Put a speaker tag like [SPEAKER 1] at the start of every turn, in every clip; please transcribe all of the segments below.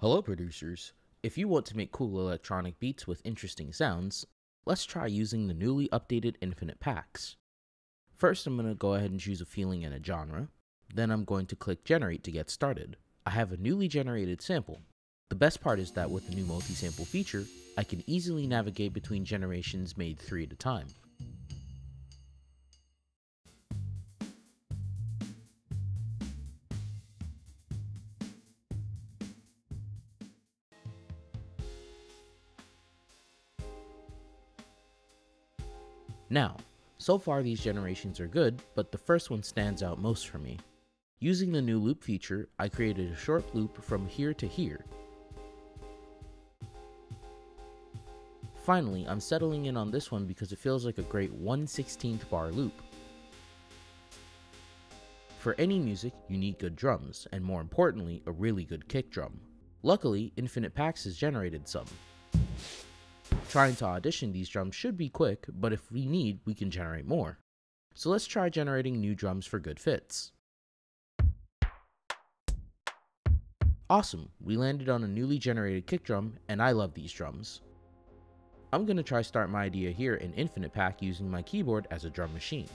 [SPEAKER 1] Hello, producers. If you want to make cool electronic beats with interesting sounds, let's try using the newly updated Infinite Packs. First, I'm going to go ahead and choose a feeling and a genre. Then I'm going to click Generate to get started. I have a newly generated sample. The best part is that with the new multi-sample feature, I can easily navigate between generations made three at a time. Now, so far these generations are good, but the first one stands out most for me. Using the new loop feature, I created a short loop from here to here. Finally, I'm settling in on this one because it feels like a great 1 16th bar loop. For any music, you need good drums, and more importantly, a really good kick drum. Luckily, Infinite Packs has generated some. Trying to audition these drums should be quick, but if we need, we can generate more. So let's try generating new drums for good fits. Awesome, we landed on a newly generated kick drum, and I love these drums. I'm going to try start my idea here in Infinite Pack using my keyboard as a drum machine.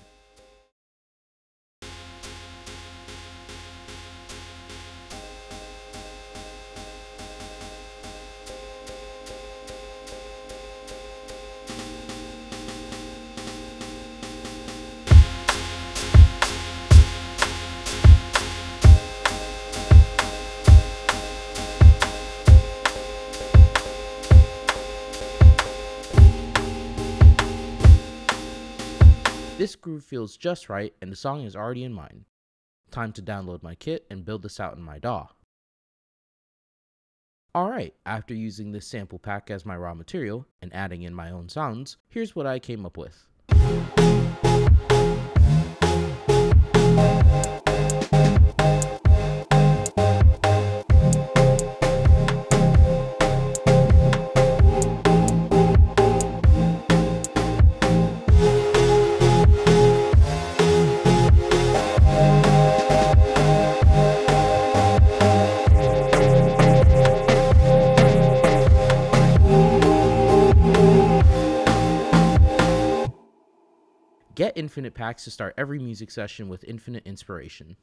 [SPEAKER 1] This groove feels just right and the song is already in mind. Time to download my kit and build this out in my DAW. Alright, after using this sample pack as my raw material and adding in my own sounds, here's what I came up with. Get Infinite Packs to start every music session with infinite inspiration.